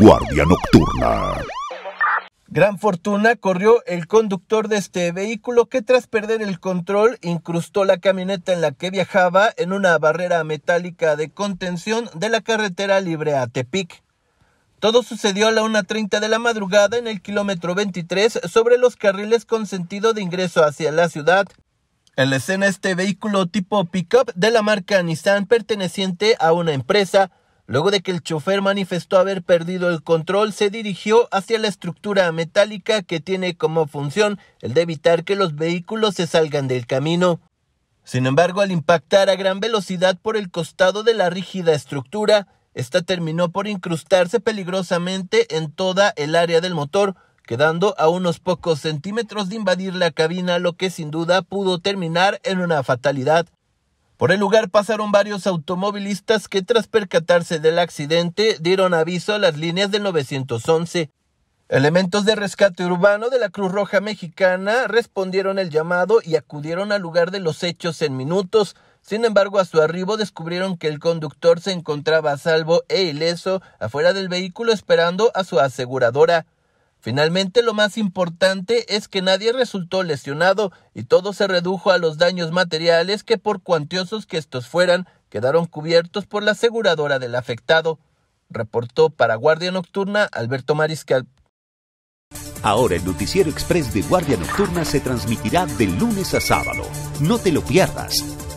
Guardia Nocturna. Gran fortuna corrió el conductor de este vehículo que tras perder el control incrustó la camioneta en la que viajaba en una barrera metálica de contención de la carretera libre a Tepic. Todo sucedió a la 1.30 de la madrugada en el kilómetro 23 sobre los carriles con sentido de ingreso hacia la ciudad. En la escena este vehículo tipo pickup de la marca Nissan perteneciente a una empresa Luego de que el chofer manifestó haber perdido el control, se dirigió hacia la estructura metálica que tiene como función el de evitar que los vehículos se salgan del camino. Sin embargo, al impactar a gran velocidad por el costado de la rígida estructura, esta terminó por incrustarse peligrosamente en toda el área del motor, quedando a unos pocos centímetros de invadir la cabina, lo que sin duda pudo terminar en una fatalidad. Por el lugar pasaron varios automovilistas que tras percatarse del accidente dieron aviso a las líneas del 911. Elementos de rescate urbano de la Cruz Roja Mexicana respondieron el llamado y acudieron al lugar de los hechos en minutos. Sin embargo, a su arribo descubrieron que el conductor se encontraba a salvo e ileso afuera del vehículo esperando a su aseguradora. Finalmente, lo más importante es que nadie resultó lesionado y todo se redujo a los daños materiales que por cuantiosos que estos fueran, quedaron cubiertos por la aseguradora del afectado. Reportó para Guardia Nocturna Alberto Mariscal. Ahora el noticiero express de Guardia Nocturna se transmitirá de lunes a sábado. No te lo pierdas